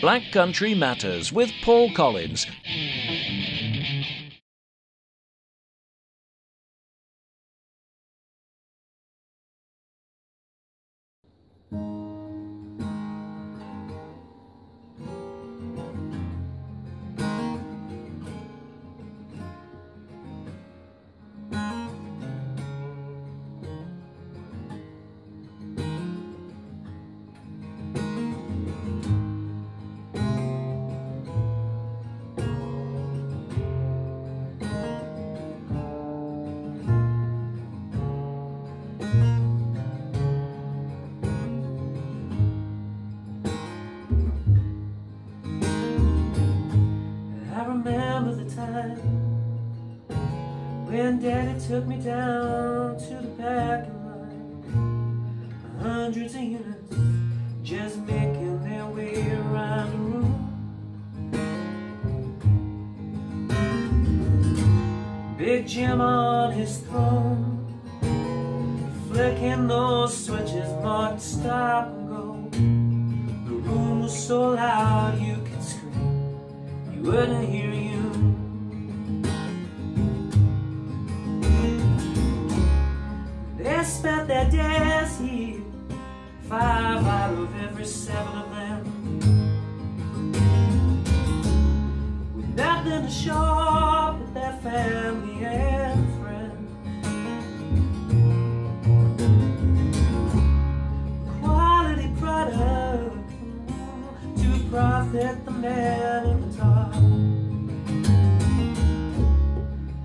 Black Country Matters with Paul Collins. When Daddy took me down to the packing line. Hundreds of units just making their way around the room. Big Jim on his throne, flicking those switches marked stop and go. The room was so loud you could scream you wouldn't hear you. Their days here, five out of every seven of them. With nothing to show but their family and friends. Quality product to profit the man at the top.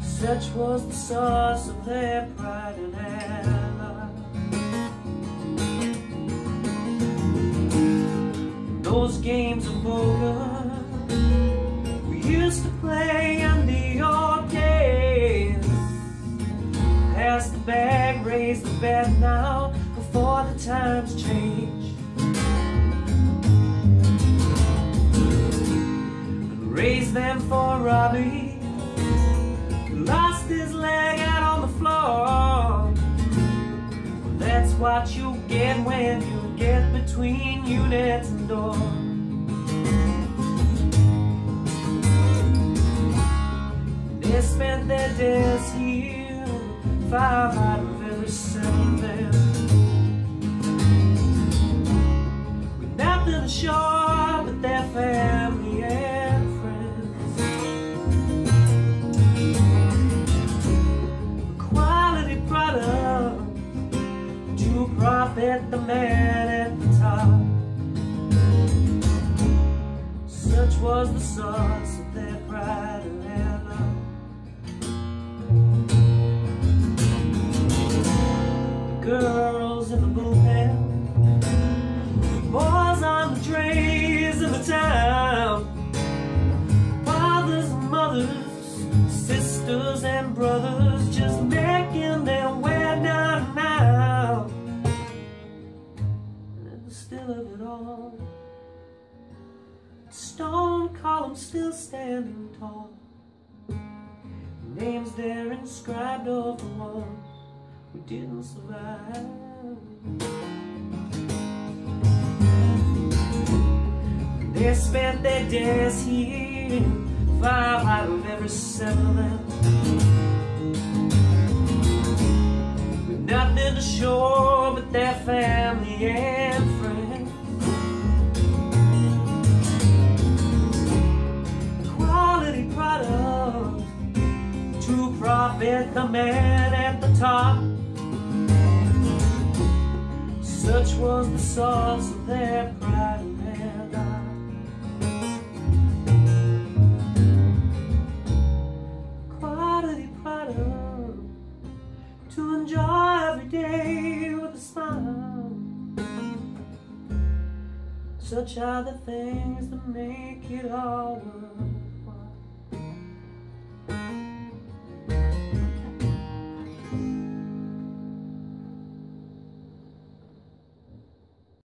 Such was the source of their pride and ally. Those games of poker we used to play under your gaze. Pass the bag, raise the bet now before the times change. raised them for Robbie. who Lost his leg out on the floor. That's what you get when you between units and door. They spent their days here, five out of every seven them. With nothing show but their family and friends. Quality product to profit the man was the source of their pride and their love. The girls in the bullpen Boys on the trains in the town Fathers and mothers Sisters and brothers Just making their way down out And in the still of it all Stone column still standing tall Names there inscribed over ones Who didn't survive They spent their days here, five out of every seven of them. With nothing to show but their family and to profit the man at the top. Such was the source of their pride and their. Quality product to enjoy every day with a smile. Such are the things that make it all work.